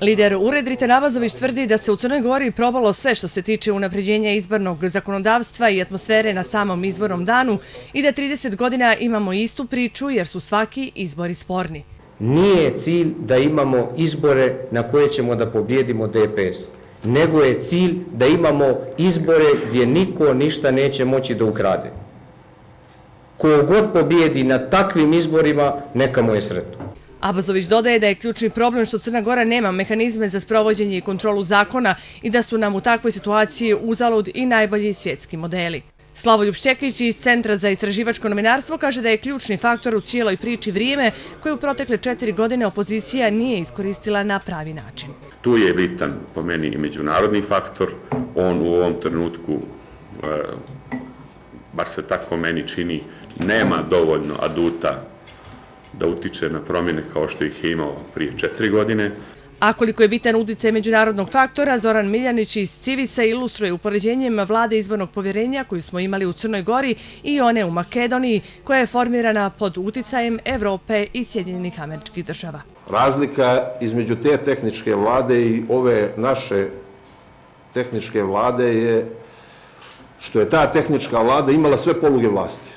Lider Uredrite Navazović tvrdi da se u Crnoj Gori probalo sve što se tiče unapređenja izbornog zakonodavstva i atmosfere na samom izbornom danu i da 30 godina imamo istu priču jer su svaki izbori sporni. Nije cilj da imamo izbore na koje ćemo da pobjedimo DPS, nego je cilj da imamo izbore gdje niko ništa neće moći da ukrade. Ko god pobjedi na takvim izborima, neka mu je sretno. Abazović dodaje da je ključni problem što Crna Gora nema mehanizme za sprovođenje i kontrolu zakona i da su nam u takvoj situaciji uzalud i najbolji svjetski modeli. Slavoljub Šćekić iz Centra za istraživačko nominarstvo kaže da je ključni faktor u cijeloj priči vrijeme koje u protekle četiri godine opozicija nije iskoristila na pravi način. Tu je bitan po meni i međunarodni faktor. On u ovom trenutku, e, bar se tako meni čini, nema dovoljno aduta da utiče na promjene kao što ih je imao prije četiri godine. A koliko je bitan udice međunarodnog faktora, Zoran Miljanić iz Civisa ilustruje upoređenjem vlade izbornog povjerenja koju smo imali u Crnoj Gori i one u Makedoniji, koja je formirana pod uticajem Evrope i Sjedinjenih američkih država. Razlika između te tehničke vlade i ove naše tehničke vlade je što je ta tehnička vlada imala sve poluge vlasti.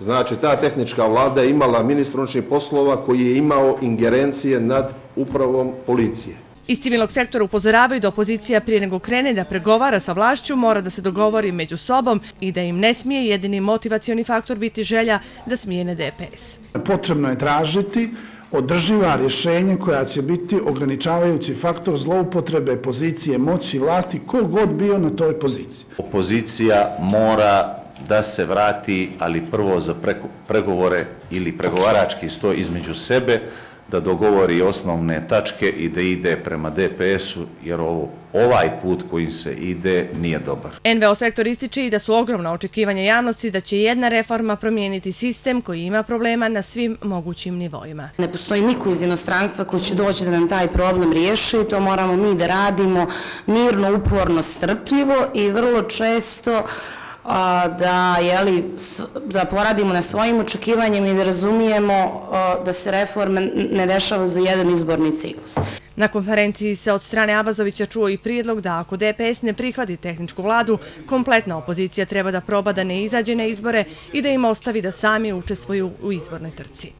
Znači, ta tehnička vlada je imala ministra unučnih poslova koji je imao ingerencije nad upravom policije. Iz civilnog sektora upozoravaju da opozicija prije nego krene da pregovara sa vlašću mora da se dogovori među sobom i da im ne smije jedini motivacioni faktor biti želja da smijene DPS. Potrebno je tražiti održiva rješenja koja će biti ograničavajući faktor zloupotrebe pozicije moći vlasti kogod bio na toj poziciji. Opozicija mora da se vrati, ali prvo za pregovore ili pregovarački sto između sebe, da dogovori osnovne tačke i da ide prema DPS-u, jer ovo, ovaj put kojim se ide nije dobar. NVO sektor ističe i da su ogromna očekivanja javnosti da će jedna reforma promijeniti sistem koji ima problema na svim mogućim nivoima. Ne postoji niko iz inostranstva koji će doći da nam taj problem riješi, to moramo mi da radimo mirno, uporno, strpljivo i vrlo često da, jeli, da poradimo na svojim očekivanjem i da razumijemo da se reforme ne dešava za jedan izborni ciklus. Na konferenciji se od strane Abazovića čuo i prijedlog da ako DPS ne prihvati tehničku vladu, kompletna opozicija treba da proba da ne izađe na izbore i da im ostavi da sami učestvuju u izbornoj trci.